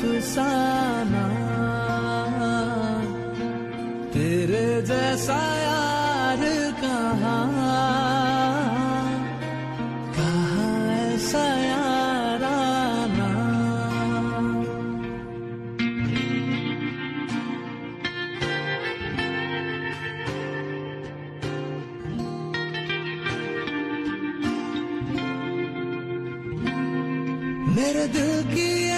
अफसाना तेरे जैसा यार कहाँ? मेरे दिल की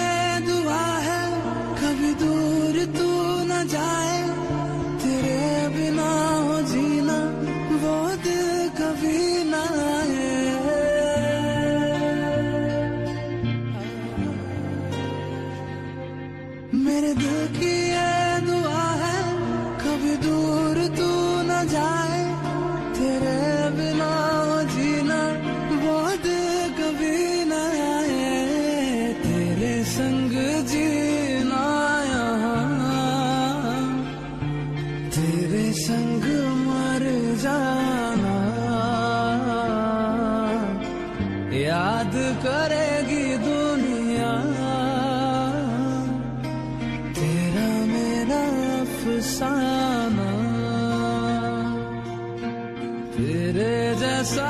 तू न जाए, तेरे बिना हो जीना, वो दिल कभी ना आए। मेरे दिल की ये दुआ याद करेगी दुनिया। तेरा मेरा अफसाना। तेरे जैसा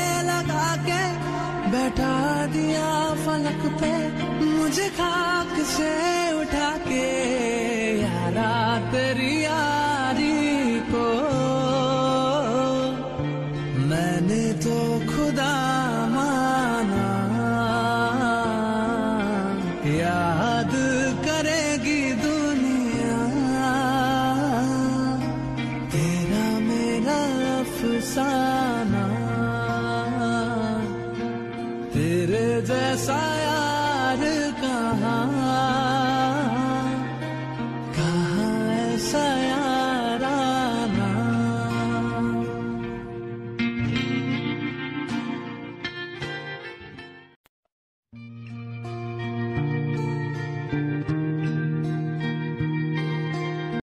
बैठा दिया फलक पे मुझे खाक से उठा के यारा तेरी यारी तेरे जैसा